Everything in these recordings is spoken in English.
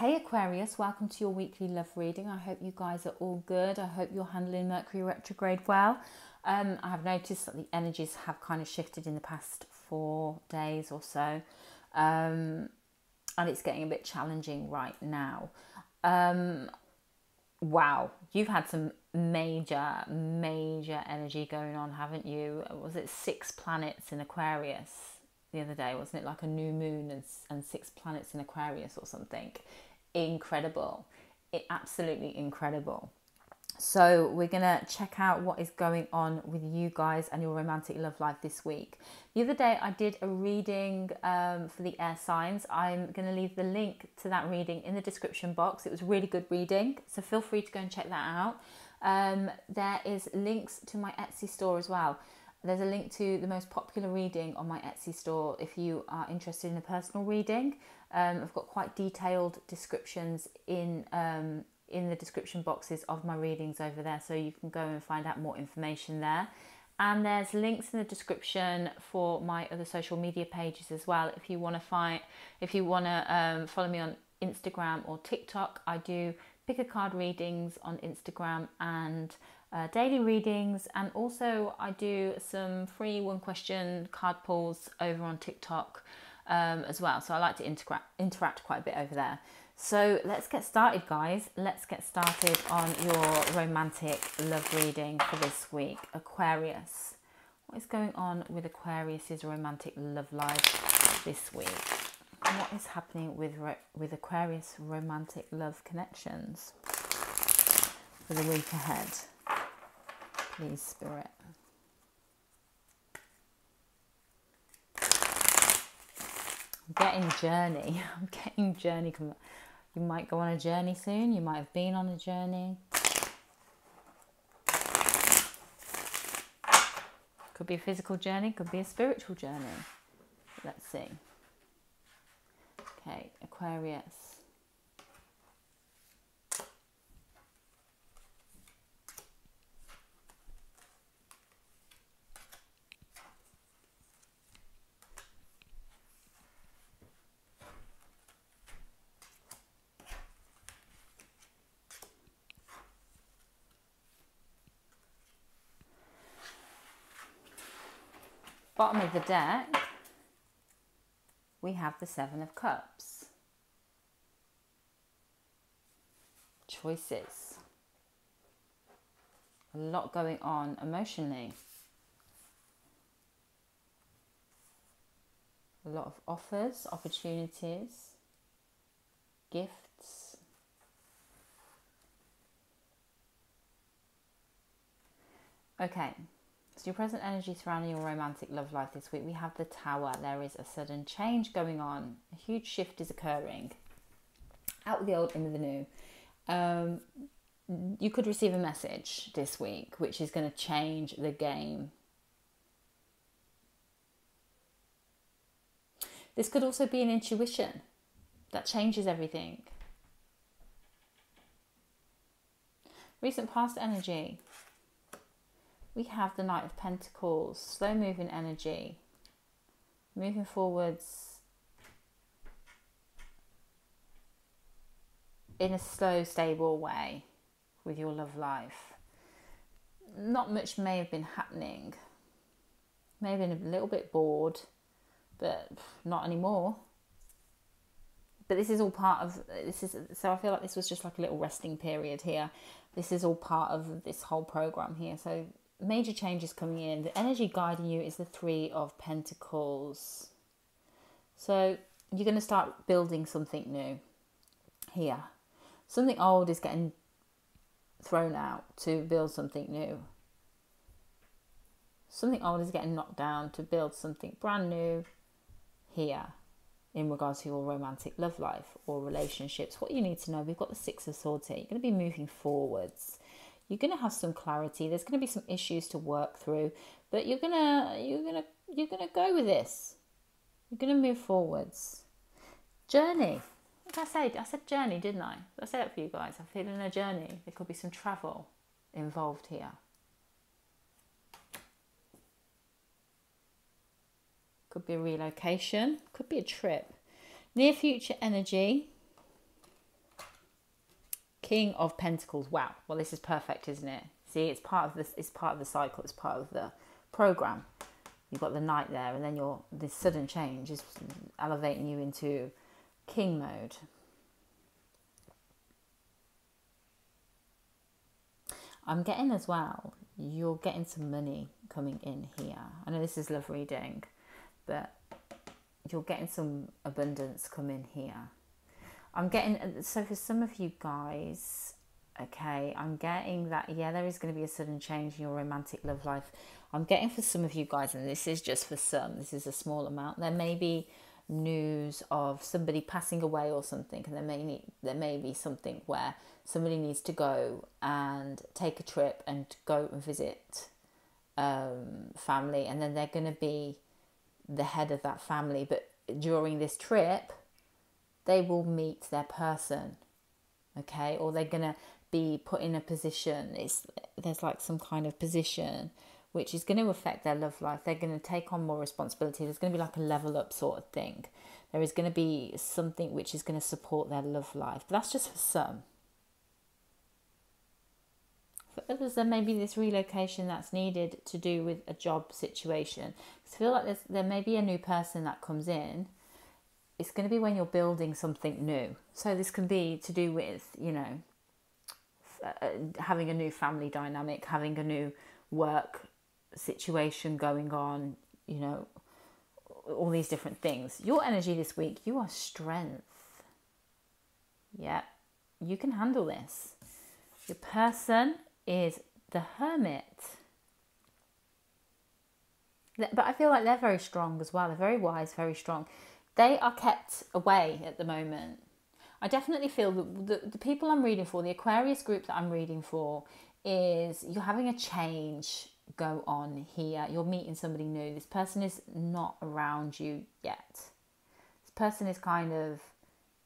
Hey Aquarius, welcome to your weekly love reading. I hope you guys are all good. I hope you're handling Mercury retrograde well. Um, I have noticed that the energies have kind of shifted in the past four days or so, um, and it's getting a bit challenging right now. Um, wow, you've had some major, major energy going on, haven't you? Was it six planets in Aquarius? the other day, wasn't it? Like a new moon and, and six planets in Aquarius or something. Incredible. It absolutely incredible. So, we're going to check out what is going on with you guys and your romantic love life this week. The other day, I did a reading um, for the air signs. I'm going to leave the link to that reading in the description box. It was really good reading, so feel free to go and check that out. Um, there is links to my Etsy store as well. There's a link to the most popular reading on my Etsy store if you are interested in a personal reading. Um, I've got quite detailed descriptions in um, in the description boxes of my readings over there, so you can go and find out more information there. And there's links in the description for my other social media pages as well. If you want to find, if you want to um, follow me on Instagram or TikTok, I do pick a card readings on Instagram and uh, daily readings, and also I do some free one question card pulls over on TikTok um, as well. So I like to interact interact quite a bit over there. So let's get started, guys. Let's get started on your romantic love reading for this week, Aquarius. What is going on with Aquarius's romantic love life this week? What is happening with with Aquarius romantic love connections for the week ahead? Please, Spirit. I'm getting journey. I'm getting journey. You might go on a journey soon. You might have been on a journey. Could be a physical journey, could be a spiritual journey. Let's see. Aquarius. bottom of the deck, we have the Seven of Cups. Choices. A lot going on emotionally. A lot of offers, opportunities, gifts. Okay, so your present energy surrounding your romantic love life this week, we have the tower. There is a sudden change going on. A huge shift is occurring. Out with the old, in with the new. Um, you could receive a message this week which is going to change the game. This could also be an intuition that changes everything. Recent past energy we have the Knight of Pentacles, slow moving energy, moving forwards in a slow, stable way with your love life. Not much may have been happening. May have been a little bit bored, but not anymore. But this is all part of this is so I feel like this was just like a little resting period here. This is all part of this whole program here. So major changes coming in. The energy guiding you is the Three of Pentacles. So you're going to start building something new here. Something old is getting thrown out to build something new. Something old is getting knocked down to build something brand new here in regards to your romantic love life or relationships. What you need to know, we've got the Six of Swords here. You're going to be moving forwards you're going to have some clarity there's going to be some issues to work through but you're going to you're going to you're going to go with this you're going to move forwards journey i said i said journey didn't i i said it for you guys i'm feeling a journey there could be some travel involved here could be a relocation could be a trip near future energy King of Pentacles. Wow. Well, this is perfect, isn't it? See, it's part of this. It's part of the cycle. It's part of the program. You've got the Knight there, and then your this sudden change is elevating you into King mode. I'm getting as well. You're getting some money coming in here. I know this is love reading, but you're getting some abundance coming in here. I'm getting so for some of you guys, okay, I'm getting that yeah, there is going to be a sudden change in your romantic love life. I'm getting for some of you guys, and this is just for some. This is a small amount. There may be news of somebody passing away or something, and there may need, there may be something where somebody needs to go and take a trip and go and visit um, family, and then they're going to be the head of that family. But during this trip, they will meet their person, okay, or they're going to be put in a position. It's there's like some kind of position which is going to affect their love life. They're going to take on more responsibility. There's going to be like a level up sort of thing. There is going to be something which is going to support their love life. But that's just for some. For others, there may be this relocation that's needed to do with a job situation. I feel like there may be a new person that comes in. It's going to be when you're building something new. So this can be to do with, you know, uh, having a new family dynamic, having a new work situation going on, you know, all these different things. Your energy this week, you are strength. Yeah, you can handle this. Your person is the hermit. But I feel like they're very strong as well. They're very wise, very strong. They are kept away at the moment. I definitely feel that the, the people I'm reading for, the Aquarius group that I'm reading for, is you're having a change go on here. You're meeting somebody new. This person is not around you yet. This person is kind of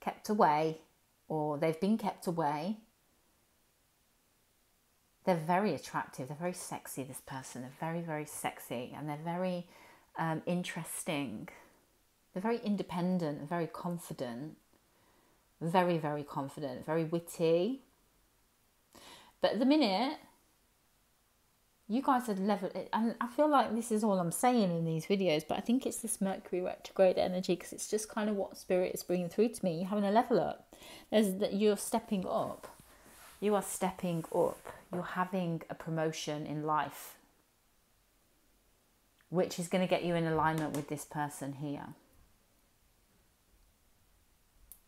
kept away or they've been kept away. They're very attractive. They're very sexy, this person. They're very, very sexy and they're very um, interesting. They're very independent, very confident, very, very confident, very witty. But at the minute, you guys are level and i feel like this is all i'm saying in these videos but i think it's this mercury retrograde energy because it's just kind of what spirit is bringing through to me. You're having a level up. There's that you're stepping up. You are stepping up. You're having a promotion in life which is going to get you in alignment with this person here.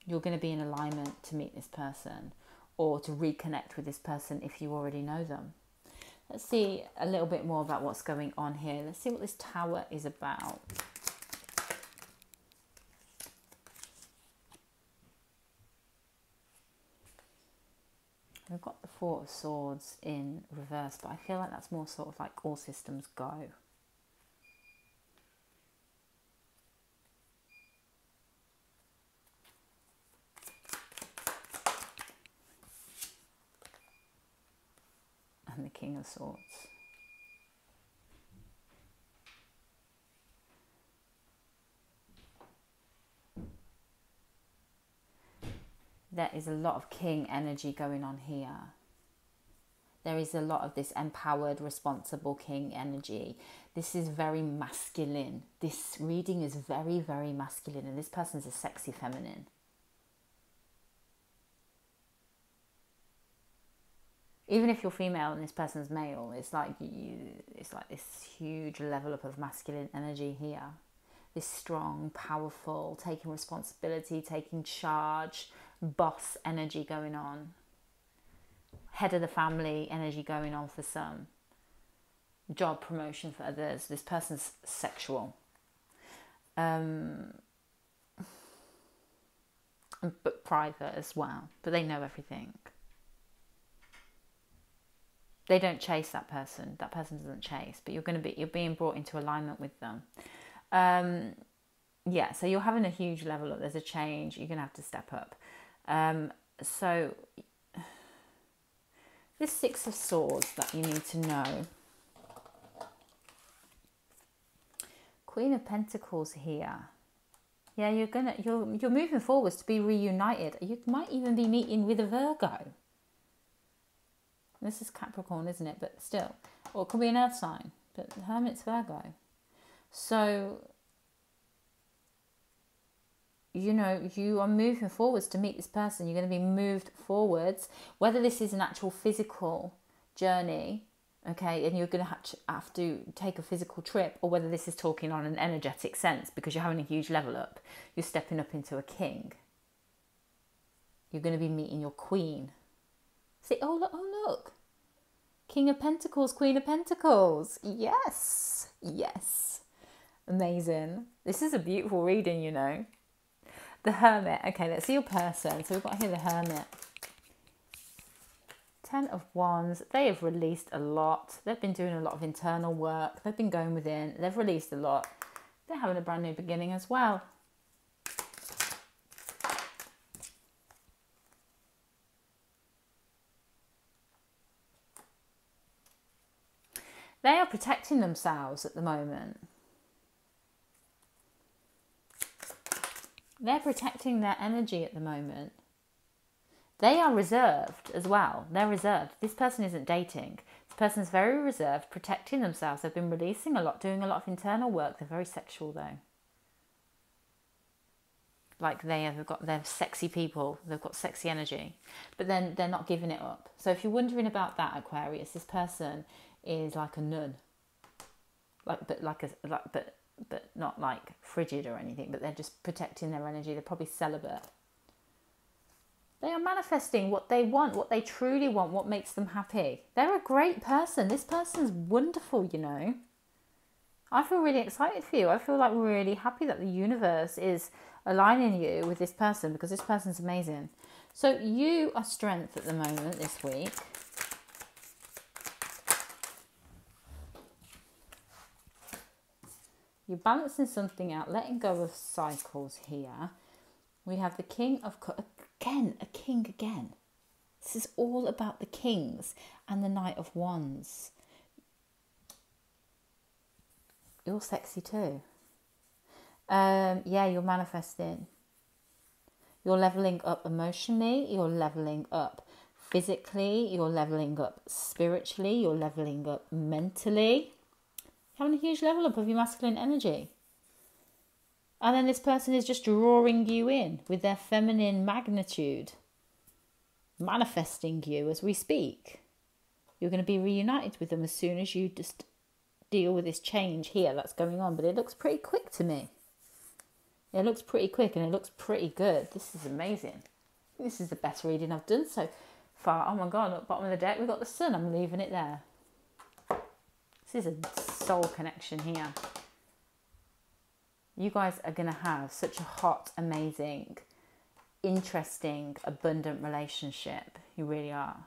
You're going to be in alignment to meet this person or to reconnect with this person if you already know them Let's see a little bit more about what's going on here. Let's see what this tower is about. We've got the Four of Swords in reverse, but I feel like that's more sort of like all systems go. Swords. There is a lot of king energy going on here. There is a lot of this empowered, responsible king energy. This is very masculine. This reading is very, very masculine, and this person's a sexy feminine. Even if you're female and this person's male, it's like you, it's like this huge level up of masculine energy here. This strong, powerful, taking responsibility, taking charge, boss energy going on. Head of the family energy going on for some. Job promotion for others. This person's sexual. Um, but private as well. But they know everything they don't chase that person. That person doesn't chase, but you're going to be you're being brought into alignment with them. Um, yeah, so you're having a huge level up. There's a change. You're going to have to step up. Um, so this six of swords that you need to know. Queen of Pentacles here. Yeah, you're gonna you're you're moving forwards to be reunited. You might even be meeting with a Virgo. This is Capricorn, isn't it? But still. Or it could be an earth sign. But the Hermit's Virgo. So, you know, you are moving forwards to meet this person. You're going to be moved forwards. Whether this is an actual physical journey, okay, and you're going to have to, have to take a physical trip, or whether this is talking on an energetic sense because you're having a huge level up. You're stepping up into a king. You're going to be meeting your queen. See, oh look, oh look, King of Pentacles, Queen of Pentacles. Yes, yes, amazing. This is a beautiful reading, you know. The Hermit. Okay, let's see your person. So we've got here the Hermit. Ten of Wands. They have released a lot. They've been doing a lot of internal work. They've been going within. They've released a lot. They're having a brand new beginning as well. They are protecting themselves at the moment. They're protecting their energy at the moment. They are reserved as well. They're reserved. This person isn't dating. This person's very reserved, protecting themselves. They've been releasing a lot, doing a lot of internal work. They're very sexual though. Like they have got they're sexy people. They've got sexy energy. But then they're not giving it up. So if you're wondering about that, Aquarius, this person is like a nun. Like but like a like but but not like frigid or anything, but they're just protecting their energy. They're probably celibate. They are manifesting what they want, what they truly want, what makes them happy. They're a great person. This person's wonderful, you know. I feel really excited for you. I feel like really happy that the universe is aligning you with this person because this person's amazing. So you are strength at the moment this week. You're balancing something out, letting go of cycles here. We have the King of Cups. again, a king again. This is all about the kings and the Knight of Wands. You're sexy too. Um, yeah, you're manifesting. You're leveling up emotionally, you're leveling up physically, you're leveling up spiritually, you're leveling up mentally having a huge level up of your masculine energy. And then this person is just drawing you in with their feminine magnitude, manifesting you as we speak. You're going to be reunited with them as soon as you just deal with this change here that's going on. But it looks pretty quick to me. It looks pretty quick and it looks pretty good. This is amazing. This is the best reading I've done so far. Oh my god, at the bottom of the deck we've got the sun. I'm leaving it there. This is a soul connection here. You guys are going to have such a hot, amazing, interesting, abundant relationship. You really are.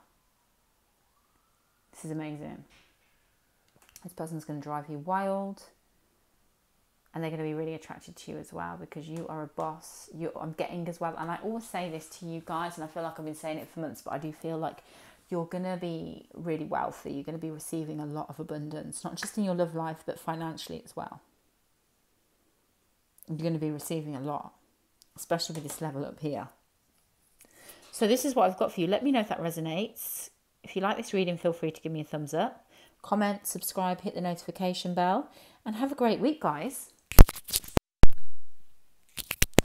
This is amazing. This person's going to drive you wild and they're going to be really attracted to you as well because you are a boss. You, I'm getting as well, and I always say this to you guys, and I feel like I've been saying it for months, but I do feel like you're going to be really wealthy. You're going to be receiving a lot of abundance, not just in your love life, but financially as well. You're going to be receiving a lot, especially with this level up here. So, this is what I've got for you. Let me know if that resonates. If you like this reading, feel free to give me a thumbs up, comment, subscribe, hit the notification bell, and have a great week, guys.